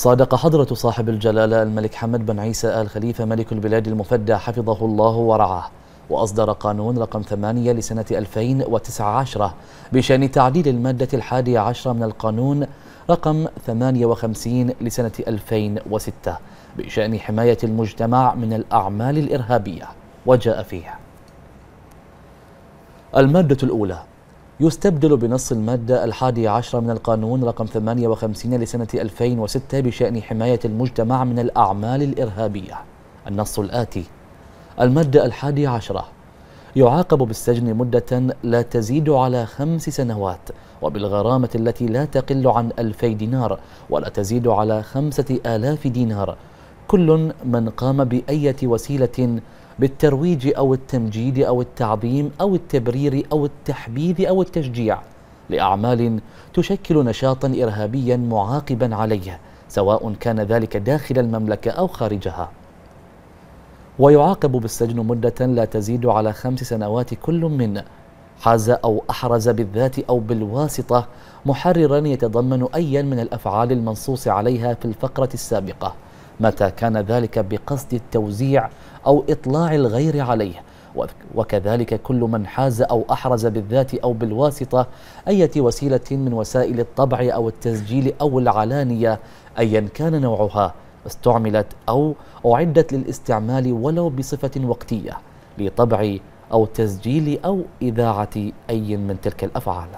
صادق حضرة صاحب الجلالة الملك حمد بن عيسى آل خليفة ملك البلاد المفدى حفظه الله ورعاه وأصدر قانون رقم 8 لسنة 2019 بشأن تعديل المادة الحادية عشرة من القانون رقم 58 لسنة 2006 بشأن حماية المجتمع من الأعمال الإرهابية. وجاء فيه المادة الأولى يستبدل بنص المادة الحادية عشرة من القانون رقم 58 لسنة 2006 بشأن حماية المجتمع من الأعمال الإرهابية. النص الآتي. المادة الحادية عشرة يعاقب بالسجن مدة لا تزيد على خمس سنوات وبالغرامة التي لا تقل عن ألفي دينار ولا تزيد على خمسة آلاف دينار. كل من قام بأية وسيلة بالترويج أو التمجيد أو التعظيم أو التبرير أو التحبيب أو التشجيع لأعمال تشكل نشاطا إرهابيا معاقبا عليه سواء كان ذلك داخل المملكة أو خارجها. ويعاقب بالسجن مدة لا تزيد على خمس سنوات كل من حاز أو أحرز بالذات أو بالواسطة محررا يتضمن أيا من الأفعال المنصوص عليها في الفقرة السابقة. متى كان ذلك بقصد التوزيع أو إطلاع الغير عليه. وكذلك كل من حاز أو أحرز بالذات أو بالواسطة أية وسيلة من وسائل الطبع أو التسجيل أو العلانية أيا كان نوعها استعملت أو أعدت للاستعمال ولو بصفة وقتية لطبع أو تسجيل أو إذاعة أي من تلك الأفعال.